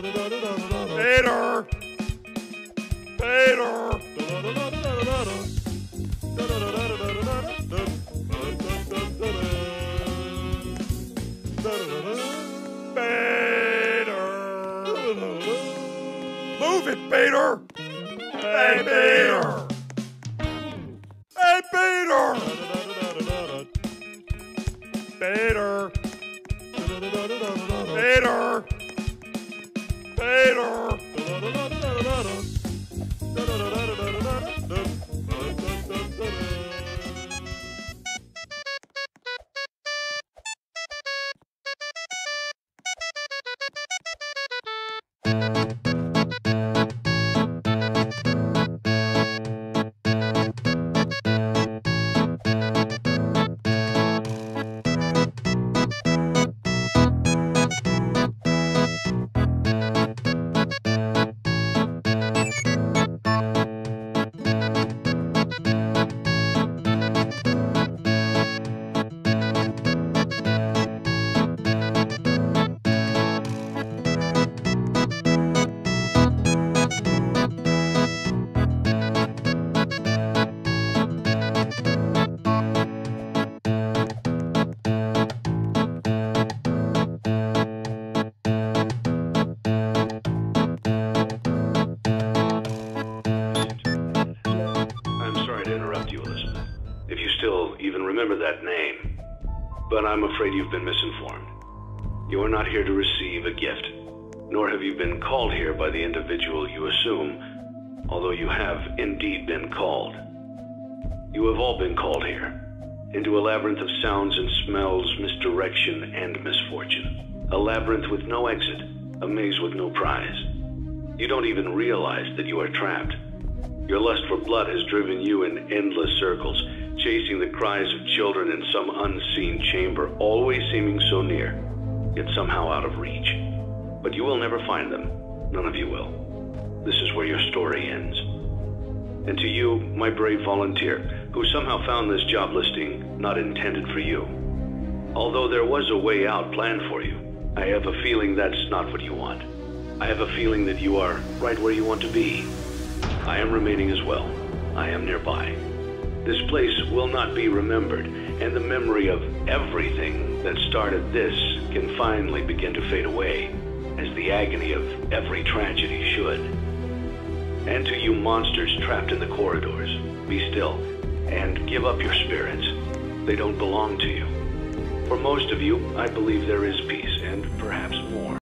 Peter! Peter! Peter! Move it, Peter! Hey, Peter! Hey, Peter! Peter! Peter! you still even remember that name. But I'm afraid you've been misinformed. You are not here to receive a gift, nor have you been called here by the individual you assume, although you have indeed been called. You have all been called here, into a labyrinth of sounds and smells, misdirection, and misfortune. A labyrinth with no exit, a maze with no prize. You don't even realize that you are trapped. Your lust for blood has driven you in endless circles, chasing the cries of children in some unseen chamber, always seeming so near, yet somehow out of reach. But you will never find them. None of you will. This is where your story ends. And to you, my brave volunteer, who somehow found this job listing not intended for you. Although there was a way out planned for you, I have a feeling that's not what you want. I have a feeling that you are right where you want to be. I am remaining as well. I am nearby. This place will not be remembered, and the memory of everything that started this can finally begin to fade away, as the agony of every tragedy should. And to you monsters trapped in the corridors, be still and give up your spirits. They don't belong to you. For most of you, I believe there is peace and perhaps more.